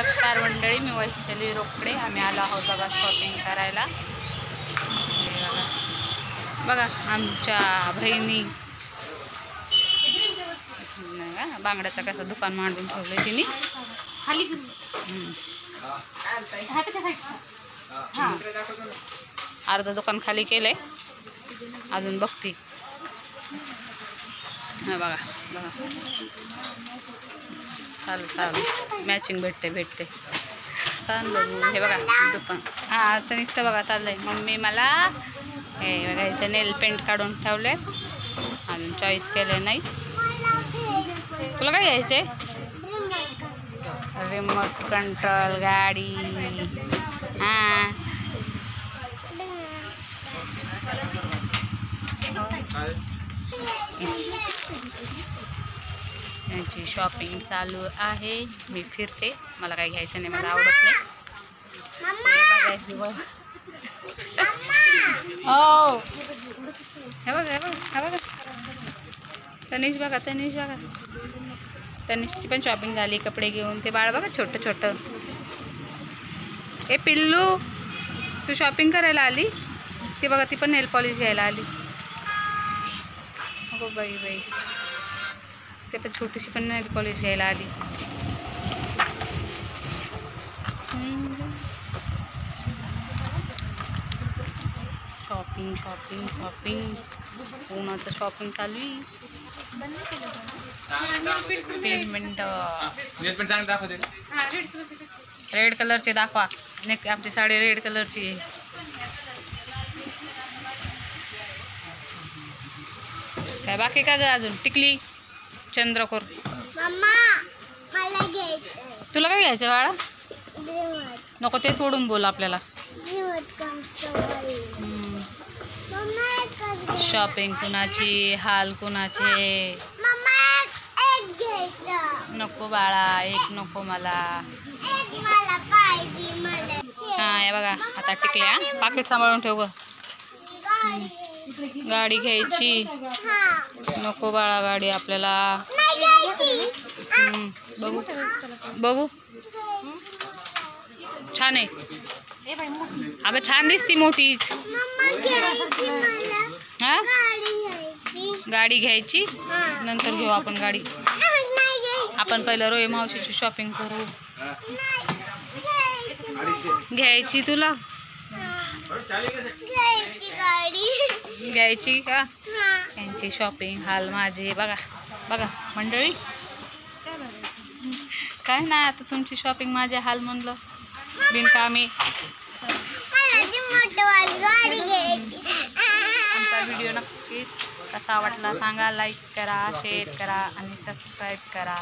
नमस्कार मंडळी मी वैशाली रोकडे. आम्ही आलो आहोत बघा शॉपिंग करायला. बघा. आमच्या बहिणी. बांगड्याचं कसं दुकान मांडून ठेवलं तिने. हां. अर्ध दुकान खाली केलंय. अजून बघती. हा बघा. बघा. चालू चालू मॅचिंग भेटते भेटते. बघू हे बघा दुकान. हा तनिष्ठ बघा चाललंय. मम्मी मला हे बघा इथं नेल पेंट काढून ठेवले. अजून चॉईस केले नाही. तुला काय घ्यायचे? रिमोट कंट्रोल गाडी. हां. यांची शॉपिंग चालू आहे. मी फिरते. मला काही घ्यायचं नाही. मला आवडत नाही. हे बघायची बघ. हो. हे बघा हे बघा हे बघा. तनिष बघा तनिष बघा. तनिषची पण शॉपिंग झाली. कपडे घेऊन ते बाळ बघा छोटं छोटं. ए पिल्लू तू शॉपिंग करायला आली? ती बघा ती पण नेल पॉलिश घ्यायला आली. हो बाई बाई. ते पण छोटीशी पण नेल पॉलिश घ्यायला आली शॉपिंग शॉपिंग शॉपिंग उन्हाचं शॉपिंग चालू आहे? तीन मिनटं रेड कलरचे दाखवा. नेक आमची साडी रेड कलरची आहे. काय बाकी का ग अजून? टिकली? चंद्रकोर. तुला काय घ्यायचं बाळा? नको ते सोडून बोल आपल्याला. शॉपिंग कुणाची हाल कुणाचे? नको बाळा एक नको मला. हा हे बघा आता टिकले हा. पाकिट सांभाळून ठेव ग. गाडी घ्यायची. नको बाळा गाडी आपल्याला. बघू. बघू. छान आहे. अगं छान दिसती मोठीच. हा? गाडी घ्यायची. नंतर घेऊ आपण गाडी. आपण पहिलं रोय मावशीची शॉपिंग करू. घ्यायची तुला? गाडी. घ्यायची का? हा. यांची शॉपिंग हाल माझे. बघा बघा मंडळी. काय नाही आता तुमची शॉपिंग माझे हाल म्हणलं. बिनकामी. आमचा व्हिडिओ नक्कीच कसा वाटला सांगा. लाईक करा शेअर करा आणि सबस्क्राईब करा.